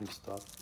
Please stuff.